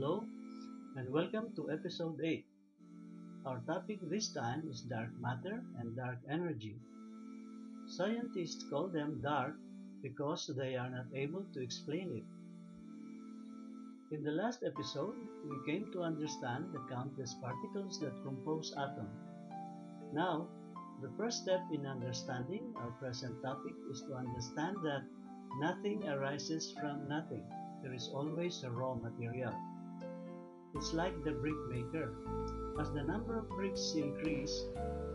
Hello and welcome to episode 8. Our topic this time is dark matter and dark energy. Scientists call them dark because they are not able to explain it. In the last episode, we came to understand the countless particles that compose atoms. Now, the first step in understanding our present topic is to understand that nothing arises from nothing. There is always a raw material. It's like the brick maker. As the number of bricks increase,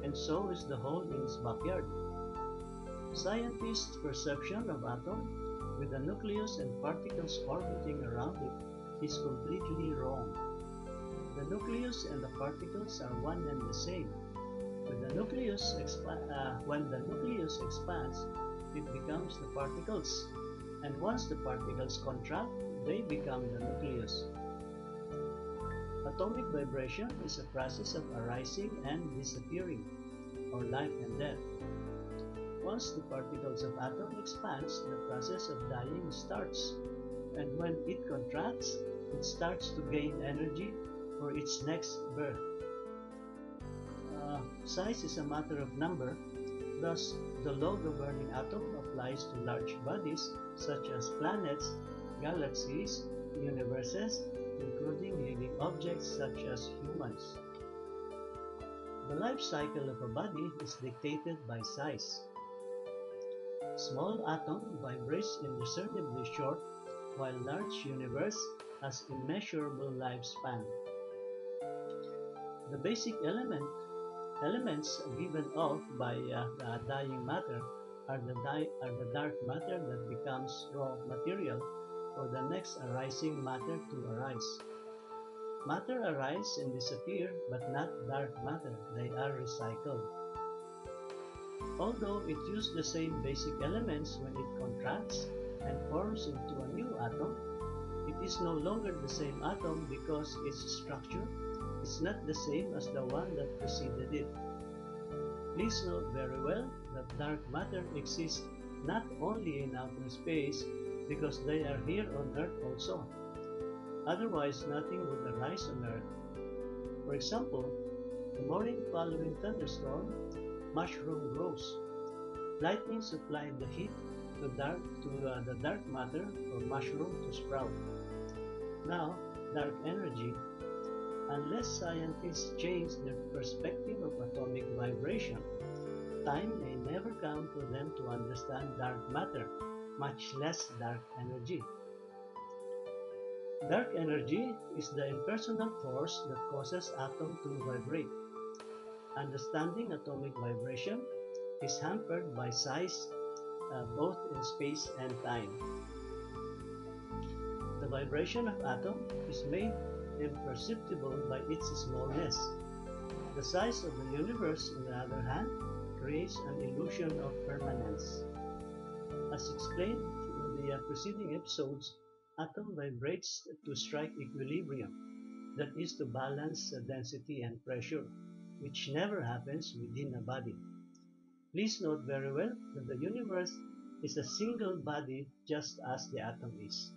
and so is the hole in his backyard. Scientists' perception of atom with the nucleus and particles orbiting around it is completely wrong. The nucleus and the particles are one and the same. When the nucleus, uh, when the nucleus expands, it becomes the particles, and once the particles contract, they become the nucleus. Atomic vibration is a process of arising and disappearing, or life and death. Once the particles of atom expands, the process of dying starts and when it contracts, it starts to gain energy for its next birth. Uh, size is a matter of number, thus the law governing atom applies to large bodies such as planets, galaxies, universes, including objects such as humans. The life cycle of a body is dictated by size. Small atom vibrates indiscernibly short while large universe has immeasurable lifespan. The basic element elements given off by uh, the dying matter are the, are the dark matter that becomes raw material for the next arising matter to arise. Matter arise and disappear, but not dark matter. They are recycled. Although it uses the same basic elements when it contracts, and forms into a new atom, it is no longer the same atom because its structure is not the same as the one that preceded it. Please note very well that dark matter exists not only in outer space because they are here on Earth also. Otherwise, nothing would arise on Earth. For example, the morning following thunderstorm, mushroom grows. Lightning supplied the heat to dark to uh, the dark matter for mushroom to sprout. Now, dark energy. Unless scientists change their perspective of atomic vibration, time may never come for them to understand dark matter, much less dark energy. Dark energy is the impersonal force that causes atoms to vibrate. Understanding atomic vibration is hampered by size uh, both in space and time. The vibration of atom is made imperceptible by its smallness. The size of the universe, on the other hand, creates an illusion of permanence. As explained in the preceding episodes, atom vibrates to strike equilibrium, that is to balance density and pressure, which never happens within a body. Please note very well that the universe is a single body just as the atom is.